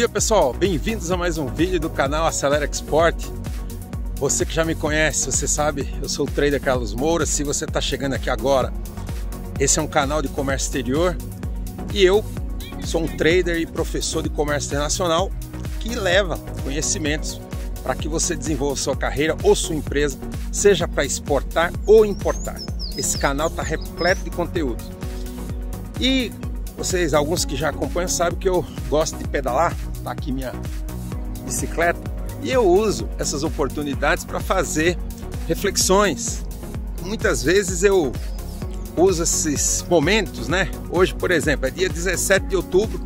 dia pessoal, bem-vindos a mais um vídeo do canal Acelera Export. Você que já me conhece, você sabe, eu sou o trader Carlos Moura. Se você está chegando aqui agora, esse é um canal de comércio exterior e eu sou um trader e professor de comércio internacional que leva conhecimentos para que você desenvolva sua carreira ou sua empresa, seja para exportar ou importar. Esse canal está repleto de conteúdo. E vocês, alguns que já acompanham, sabem que eu gosto de pedalar, tá aqui minha bicicleta, e eu uso essas oportunidades para fazer reflexões. Muitas vezes eu uso esses momentos, né? Hoje, por exemplo, é dia 17 de outubro,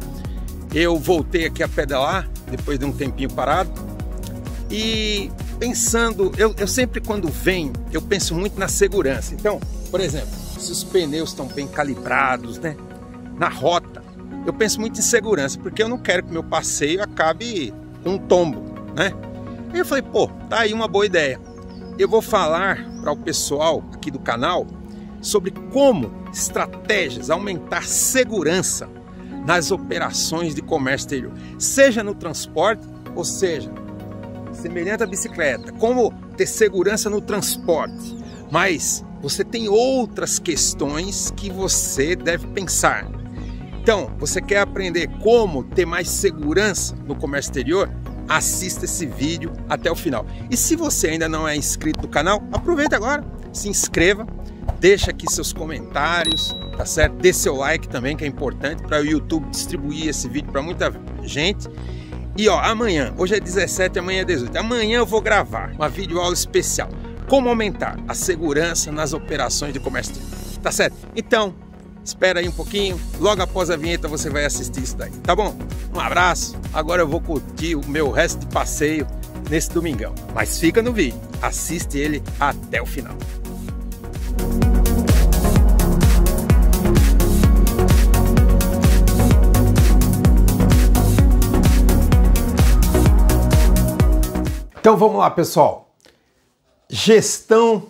eu voltei aqui a pedalar depois de um tempinho parado e pensando, eu, eu sempre quando venho, eu penso muito na segurança. Então, por exemplo, se os pneus estão bem calibrados, né? na rota, eu penso muito em segurança, porque eu não quero que meu passeio acabe um tombo, né? Aí eu falei, pô, tá aí uma boa ideia. Eu vou falar para o pessoal aqui do canal sobre como estratégias aumentar segurança nas operações de comércio exterior, seja no transporte, ou seja, semelhante à bicicleta, como ter segurança no transporte, mas você tem outras questões que você deve pensar. Então, você quer aprender como ter mais segurança no comércio exterior? Assista esse vídeo até o final. E se você ainda não é inscrito no canal, aproveita agora, se inscreva, deixa aqui seus comentários, tá certo? Dê seu like também, que é importante para o YouTube distribuir esse vídeo para muita gente. E ó, amanhã, hoje é 17, amanhã é 18. Amanhã eu vou gravar uma videoaula especial. Como aumentar a segurança nas operações de comércio. Tá certo? Então, Espera aí um pouquinho, logo após a vinheta você vai assistir isso daí, tá bom? Um abraço, agora eu vou curtir o meu resto de passeio nesse domingão. Mas fica no vídeo, assiste ele até o final. Então vamos lá, pessoal. Gestão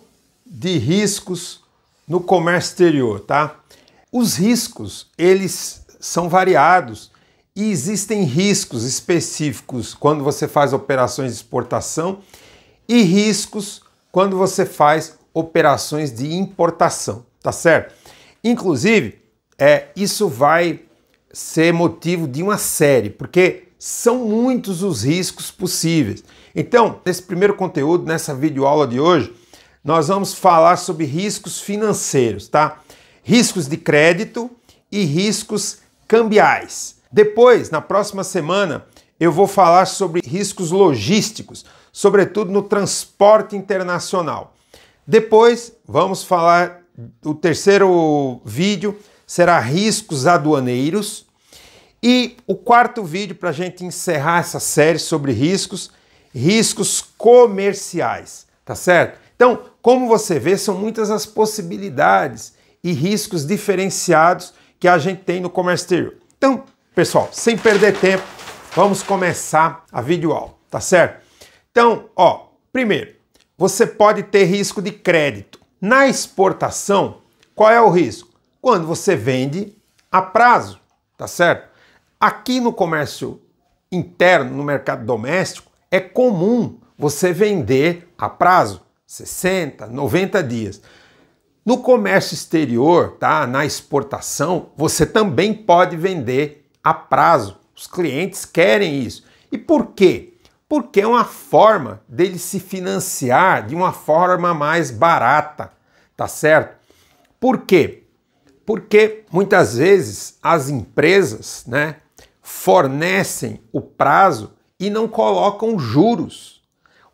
de riscos no comércio exterior, tá? Os riscos, eles são variados e existem riscos específicos quando você faz operações de exportação e riscos quando você faz operações de importação, tá certo? Inclusive, é, isso vai ser motivo de uma série, porque são muitos os riscos possíveis. Então, nesse primeiro conteúdo, nessa videoaula de hoje, nós vamos falar sobre riscos financeiros, tá? Riscos de crédito e riscos cambiais. Depois, na próxima semana, eu vou falar sobre riscos logísticos, sobretudo no transporte internacional. Depois, vamos falar o terceiro vídeo será riscos aduaneiros e o quarto vídeo para a gente encerrar essa série sobre riscos, riscos comerciais, tá certo? Então, como você vê, são muitas as possibilidades e riscos diferenciados que a gente tem no comércio exterior. Então, pessoal, sem perder tempo, vamos começar a videoaula, tá certo? Então, ó, primeiro, você pode ter risco de crédito. Na exportação, qual é o risco? Quando você vende a prazo, tá certo? Aqui no comércio interno, no mercado doméstico, é comum você vender a prazo, 60, 90 dias. No comércio exterior, tá? na exportação, você também pode vender a prazo. Os clientes querem isso. E por quê? Porque é uma forma dele se financiar de uma forma mais barata, tá certo? Por quê? Porque muitas vezes as empresas, né, fornecem o prazo e não colocam juros.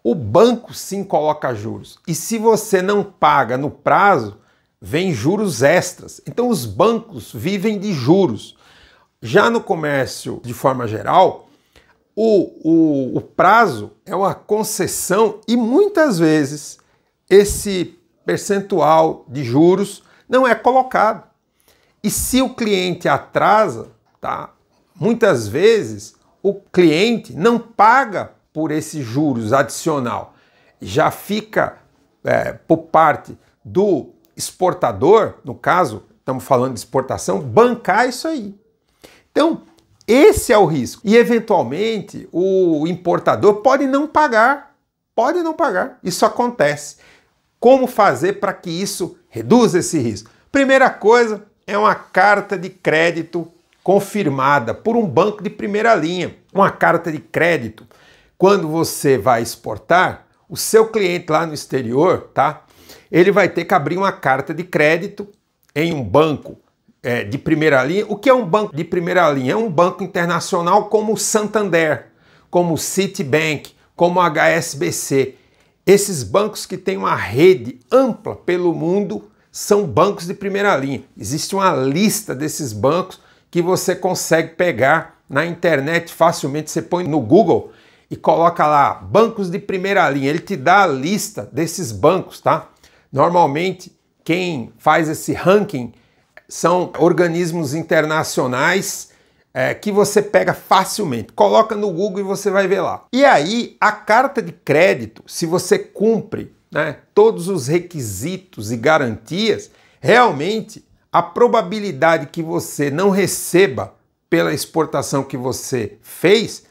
O banco sim coloca juros. E se você não paga no prazo, vem juros extras. Então os bancos vivem de juros. Já no comércio, de forma geral, o, o, o prazo é uma concessão e muitas vezes esse percentual de juros não é colocado. E se o cliente atrasa, tá? Muitas vezes o cliente não paga por esse juros adicional. Já fica é, por parte do exportador, no caso, estamos falando de exportação, bancar isso aí. Então, Esse é o risco. E eventualmente o importador pode não pagar. Pode não pagar. Isso acontece. Como fazer para que isso reduza esse risco? Primeira coisa é uma carta de crédito confirmada por um banco de primeira linha. Uma carta de crédito. Quando você vai exportar, o seu cliente lá no exterior, tá? Ele vai ter que abrir uma carta de crédito em um banco é, de primeira linha. O que é um banco de primeira linha? É um banco internacional como o Santander, como o Citibank, como o HSBC. Esses bancos que têm uma rede ampla pelo mundo são bancos de primeira linha. Existe uma lista desses bancos que você consegue pegar na internet facilmente. Você põe no Google e coloca lá bancos de primeira linha. Ele te dá a lista desses bancos, tá? Normalmente quem faz esse ranking são organismos internacionais é, que você pega facilmente. Coloca no Google e você vai ver lá. E aí, a carta de crédito, se você cumpre né, todos os requisitos e garantias, realmente a probabilidade que você não receba pela exportação que você fez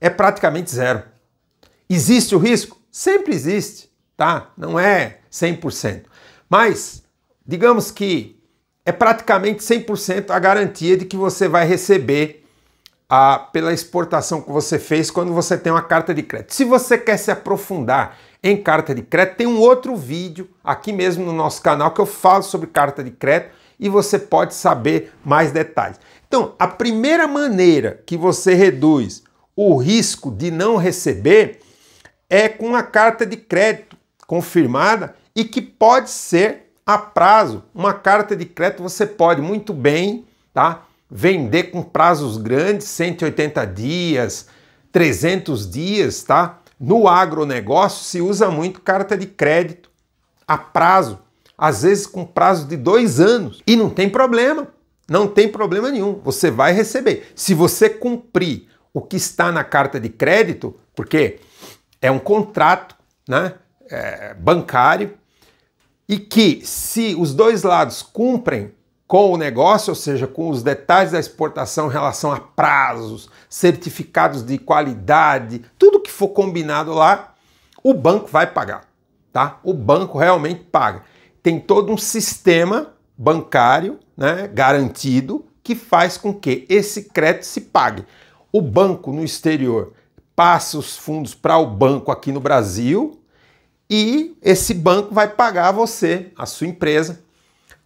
é praticamente zero. Existe o risco? Sempre existe, tá? Não é 100%. Mas, digamos que é praticamente 100% a garantia de que você vai receber a, pela exportação que você fez quando você tem uma carta de crédito. Se você quer se aprofundar em carta de crédito, tem um outro vídeo aqui mesmo no nosso canal que eu falo sobre carta de crédito e você pode saber mais detalhes. Então, a primeira maneira que você reduz o risco de não receber é com a carta de crédito confirmada e que pode ser a prazo. Uma carta de crédito você pode muito bem, tá? Vender com prazos grandes, 180 dias, 300 dias, tá? No agronegócio se usa muito carta de crédito a prazo, às vezes com prazo de dois anos. E não tem problema, não tem problema nenhum. Você vai receber. Se você cumprir o que está na carta de crédito, porque é um contrato né, é, bancário, e que, se os dois lados cumprem com o negócio, ou seja, com os detalhes da exportação em relação a prazos, certificados de qualidade, tudo que for combinado lá, o banco vai pagar, tá? O banco realmente paga. Tem todo um sistema bancário, né, garantido que faz com que esse crédito se pague. O banco no exterior passa os fundos para o banco aqui no Brasil, e esse banco vai pagar você, a sua empresa,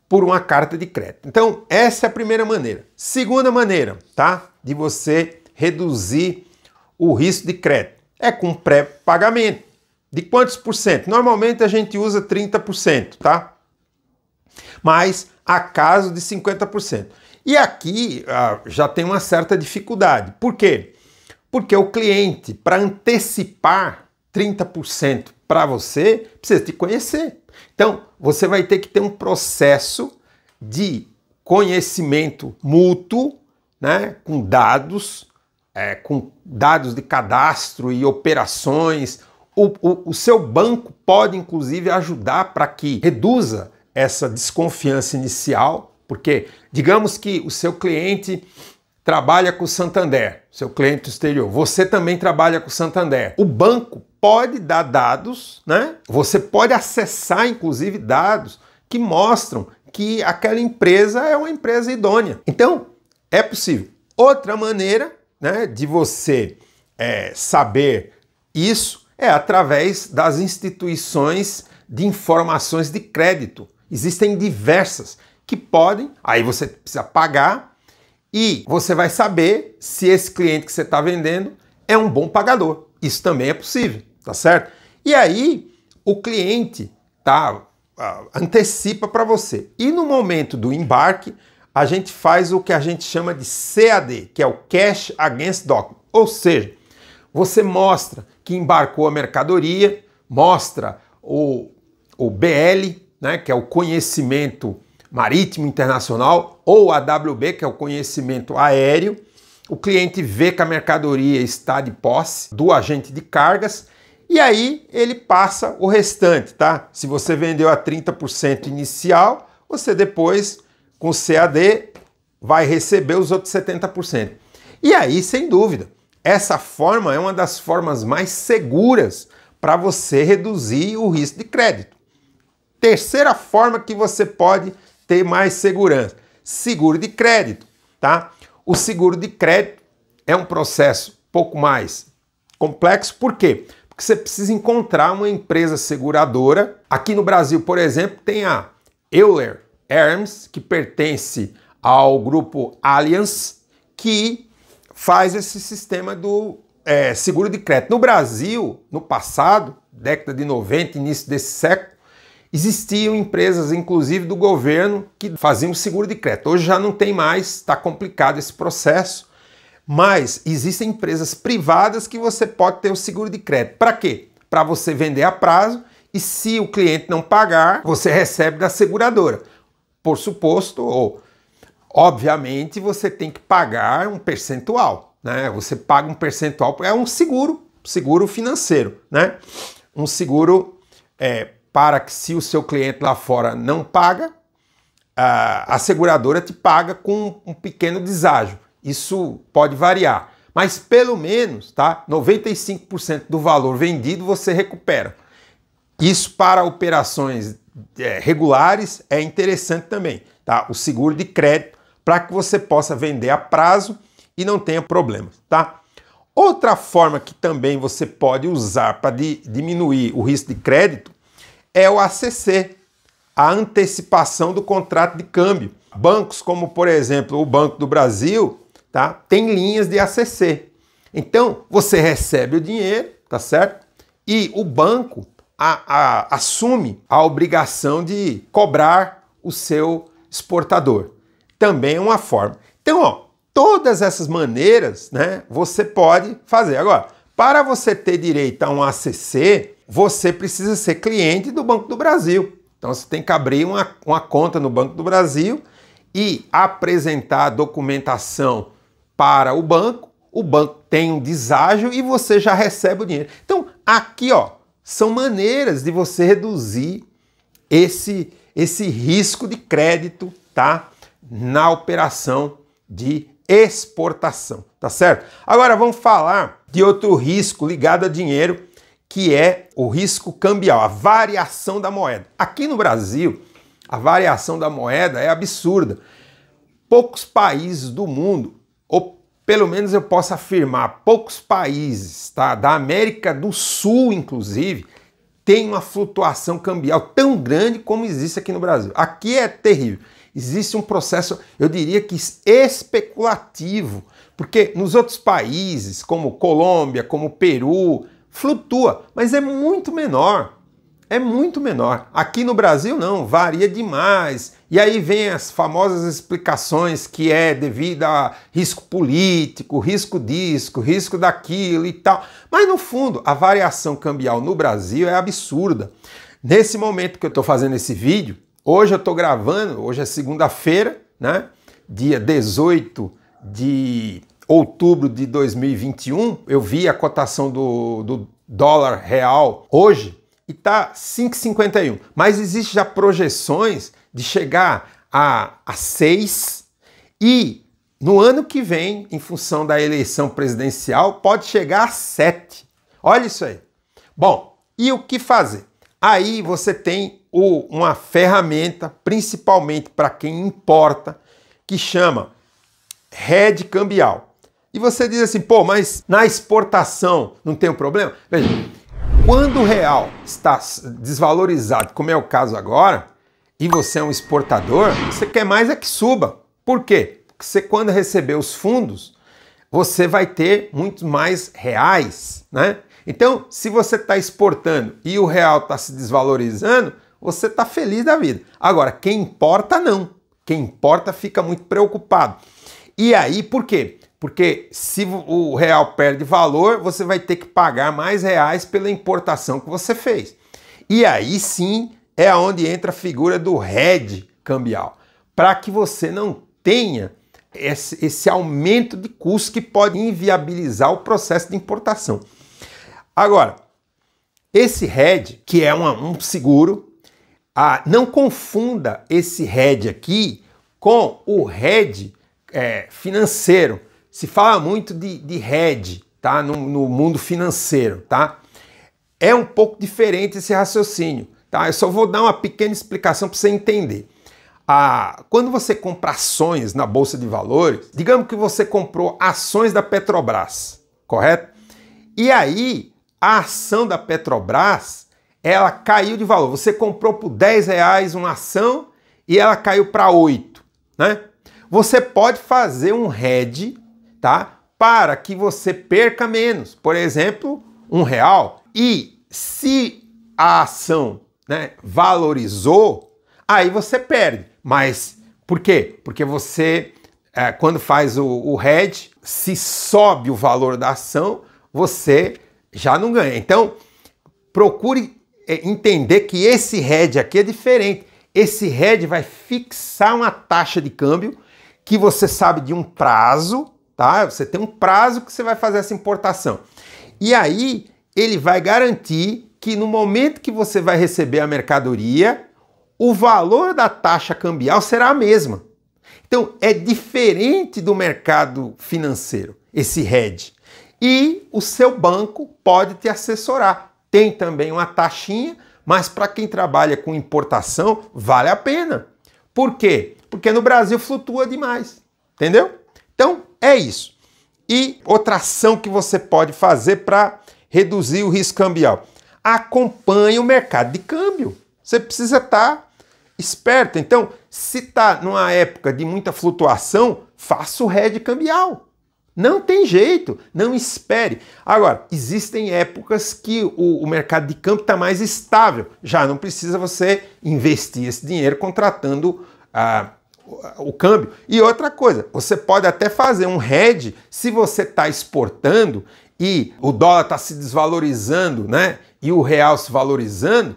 por uma carta de crédito. Então, essa é a primeira maneira. Segunda maneira, tá? De você reduzir o risco de crédito é com pré-pagamento. De quantos por cento? Normalmente a gente usa 30%, tá? Mas há caso de 50%. E aqui ah, já tem uma certa dificuldade. Por quê? Porque o cliente, para antecipar 30% para você, precisa te conhecer. Então, você vai ter que ter um processo de conhecimento mútuo, né, com dados, é, com dados de cadastro e operações. O, o, o seu banco pode, inclusive, ajudar para que reduza essa desconfiança inicial, porque digamos que o seu cliente trabalha com o Santander, seu cliente exterior, você também trabalha com o Santander. O banco pode dar dados, né? Você pode acessar, inclusive, dados que mostram que aquela empresa é uma empresa idônea. Então, é possível. Outra maneira né, de você é, saber isso é através das instituições de informações de crédito. Existem diversas que podem, aí você precisa pagar e você vai saber se esse cliente que você está vendendo é um bom pagador. Isso também é possível tá certo? E aí o cliente tá antecipa para você. E no momento do embarque, a gente faz o que a gente chama de CAD, que é o Cash Against Document. Ou seja, você mostra que embarcou a mercadoria, mostra o, o BL, né, que é o conhecimento marítimo internacional, ou a WB, que é o conhecimento aéreo. O cliente vê que a mercadoria está de posse do agente de cargas e aí ele passa o restante, tá? Se você vendeu a 30% inicial, você depois, com CAD, vai receber os outros 70%. E aí, sem dúvida, essa forma é uma das formas mais seguras para você reduzir o risco de crédito. Terceira forma que você pode ter mais segurança: seguro de crédito, tá? O seguro de crédito é um processo pouco mais complexo, por quê? Porque você precisa encontrar uma empresa seguradora. Aqui no Brasil, por exemplo, tem a Euler Hermes, que pertence ao grupo Allianz, que faz esse sistema do é, seguro de crédito. No Brasil, no passado, década de 90, início desse século, existiam empresas, inclusive do governo, que faziam seguro de crédito. Hoje já não tem mais, está complicado esse processo. Mas existem empresas privadas que você pode ter o seguro de crédito. Para quê? Para você vender a prazo e se o cliente não pagar, você recebe da seguradora. Por suposto, ou obviamente você tem que pagar um percentual, né? Você paga um percentual, é um seguro, seguro financeiro, né? Um seguro é, para que se o seu cliente lá fora não paga, a, a seguradora te paga com um pequeno deságio. Isso pode variar, mas pelo menos, tá? 95% do valor vendido você recupera. Isso para operações é, regulares é interessante também, tá? O seguro de crédito para que você possa vender a prazo e não tenha problemas, tá? Outra forma que também você pode usar para diminuir o risco de crédito é o ACC, a antecipação do contrato de câmbio. Bancos como, por exemplo, o Banco do Brasil, tá? Tem linhas de ACC. Então, você recebe o dinheiro, tá certo? E o banco a, a, assume a obrigação de cobrar o seu exportador também é uma forma. Então, ó, todas essas maneiras, né, você pode fazer. Agora, para você ter direito a um ACC, você precisa ser cliente do Banco do Brasil. Então, você tem que abrir uma, uma conta no Banco do Brasil e apresentar a documentação para o banco. O banco tem um deságio e você já recebe o dinheiro. Então, aqui, ó, são maneiras de você reduzir esse, esse risco de crédito, tá? na operação de exportação, tá certo? Agora vamos falar de outro risco ligado a dinheiro, que é o risco cambial, a variação da moeda. Aqui no Brasil, a variação da moeda é absurda. Poucos países do mundo, pelo menos eu posso afirmar, poucos países, tá, da América do Sul inclusive, tem uma flutuação cambial tão grande como existe aqui no Brasil. Aqui é terrível existe um processo, eu diria que especulativo, porque nos outros países, como Colômbia, como Peru, flutua, mas é muito menor. É muito menor. Aqui no Brasil não, varia demais. E aí vem as famosas explicações que é devido a risco político, risco disso, risco daquilo e tal. Mas no fundo, a variação cambial no Brasil é absurda. Nesse momento que eu estou fazendo esse vídeo, Hoje eu estou gravando, hoje é segunda-feira, né? Dia 18 de outubro de 2021. Eu vi a cotação do, do dólar real hoje e tá 5,51. Mas existe já projeções de chegar a, a 6 e no ano que vem, em função da eleição presidencial, pode chegar a 7. Olha isso aí. Bom, e o que fazer? Aí você tem ou uma ferramenta, principalmente para quem importa, que chama rede cambial. E você diz assim, pô, mas na exportação não tem um problema? Veja, quando o real está desvalorizado, como é o caso agora, e você é um exportador, você quer mais é que suba. Por quê? Porque você, quando receber os fundos, você vai ter muito mais reais, né? Então, se você está exportando e o real está se desvalorizando, você está feliz da vida. Agora, quem importa, não. Quem importa fica muito preocupado. E aí, por quê? Porque se o real perde valor, você vai ter que pagar mais reais pela importação que você fez. E aí sim é onde entra a figura do hedge cambial, para que você não tenha esse, esse aumento de custo que pode inviabilizar o processo de importação. Agora, esse hedge, que é uma, um seguro, ah, não confunda esse RED aqui com o RED é, financeiro, se fala muito de, de hedge, tá? No, no mundo financeiro, tá? É um pouco diferente esse raciocínio, tá? Eu só vou dar uma pequena explicação para você entender. Ah, quando você compra ações na bolsa de valores, digamos que você comprou ações da Petrobras, correto? E aí a ação da Petrobras ela caiu de valor. Você comprou por 10 reais uma ação e ela caiu para 8, né? Você pode fazer um hedge, tá? Para que você perca menos. Por exemplo, um real. E se a ação né, valorizou, aí você perde. Mas por quê? Porque você, é, quando faz o, o hedge, se sobe o valor da ação, você já não ganha. Então, procure é, entender que esse hedge aqui é diferente. Esse hedge vai fixar uma taxa de câmbio que você sabe de um prazo, tá? Você tem um prazo que você vai fazer essa importação. E aí ele vai garantir que no momento que você vai receber a mercadoria, o valor da taxa cambial será a mesma. Então é diferente do mercado financeiro, esse hedge. E o seu banco pode te assessorar tem também uma taxinha, mas para quem trabalha com importação, vale a pena. Por quê? Porque no Brasil flutua demais, entendeu? Então, é isso. E outra ação que você pode fazer para reduzir o risco cambial. Acompanhe o mercado de câmbio. Você precisa estar tá esperto. Então, se está numa época de muita flutuação, faça o hedge cambial. Não tem jeito, não espere. Agora, existem épocas que o, o mercado de campo está mais estável, já não precisa você investir esse dinheiro contratando ah, o, câmbio. E outra coisa, você pode até fazer um hedge se você está exportando e o dólar está se desvalorizando, né? E o real se valorizando,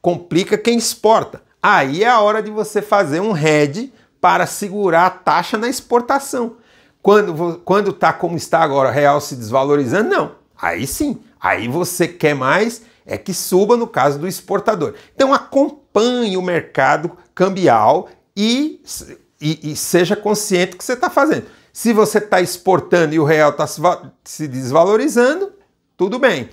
complica quem exporta. Aí é a hora de você fazer um hedge para segurar a taxa na exportação. Quando quando está como está agora, o real se desvalorizando, não. Aí sim, aí você quer mais é que suba no caso do exportador. Então acompanhe o mercado cambial e, e, e seja consciente do que você está fazendo. Se você está exportando e o real está se desvalorizando, tudo bem.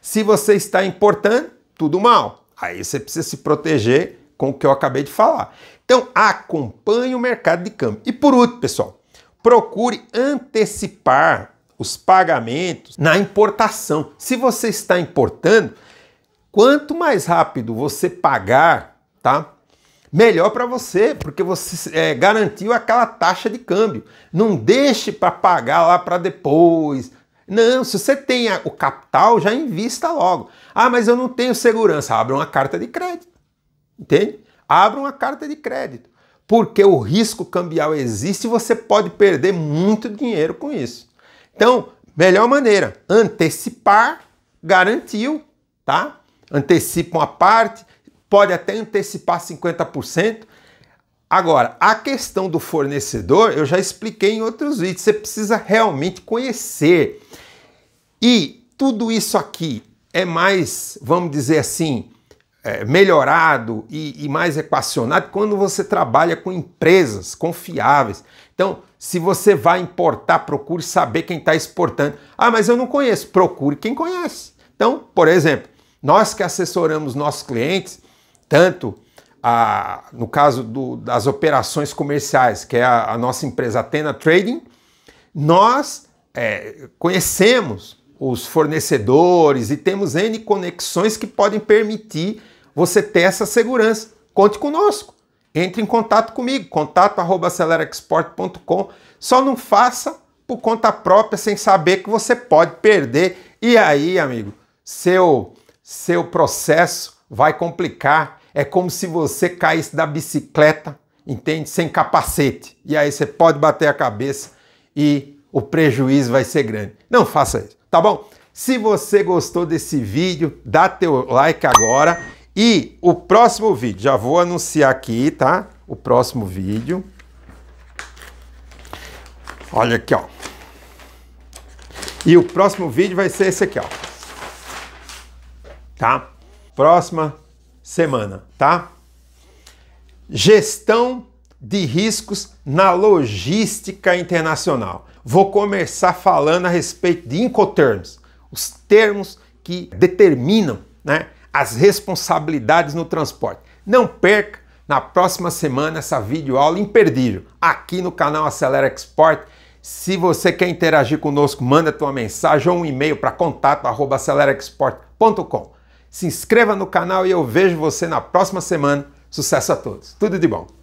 Se você está importando, tudo mal. Aí você precisa se proteger com o que eu acabei de falar. Então acompanhe o mercado de câmbio. E por último, pessoal, procure antecipar os pagamentos na importação. Se você está importando, quanto mais rápido você pagar, tá? Melhor para você, porque você é, garantiu aquela taxa de câmbio. Não deixe para pagar lá para depois. Não, se você tem o capital, já invista logo. Ah, mas eu não tenho segurança. Abra uma carta de crédito. Entende? Abra uma carta de crédito porque o risco cambial existe e você pode perder muito dinheiro com isso. Então, melhor maneira, antecipar, garantiu, tá? Antecipa uma parte, pode até antecipar 50%. Agora, a questão do fornecedor, eu já expliquei em outros vídeos, você precisa realmente conhecer. E tudo isso aqui é mais, vamos dizer assim, é, melhorado e, e mais equacionado quando você trabalha com empresas confiáveis. Então, se você vai importar, procure saber quem está exportando. Ah, mas eu não conheço. Procure quem conhece. Então, por exemplo, nós que assessoramos nossos clientes, tanto a, no caso do, das operações comerciais, que é a, a, nossa empresa Atena Trading, nós é, conhecemos os fornecedores e temos N conexões que podem permitir você ter essa segurança. Conte conosco. Entre em contato comigo, contato@acelerexport.com. Só não faça por conta própria sem saber que você pode perder. E aí, amigo, seu seu processo vai complicar. É como se você caísse da bicicleta, entende? Sem capacete. E aí você pode bater a cabeça e o prejuízo vai ser grande. Não faça isso, tá bom? Se você gostou desse vídeo, dá teu like agora e o próximo vídeo, já vou anunciar aqui, tá? O próximo vídeo. Olha aqui, ó. E o próximo vídeo vai ser esse aqui, ó. Tá? Próxima semana, tá? Gestão de riscos na logística internacional. Vou começar falando a respeito de Incoterms, os termos que determinam né, as responsabilidades no transporte. Não perca na próxima semana essa videoaula imperdível aqui no canal Acelera Export. Se você quer interagir conosco, manda tua mensagem ou um e-mail para contato@acelerexport.com. Se inscreva no canal e eu vejo você na próxima semana. Sucesso a todos. Tudo de bom.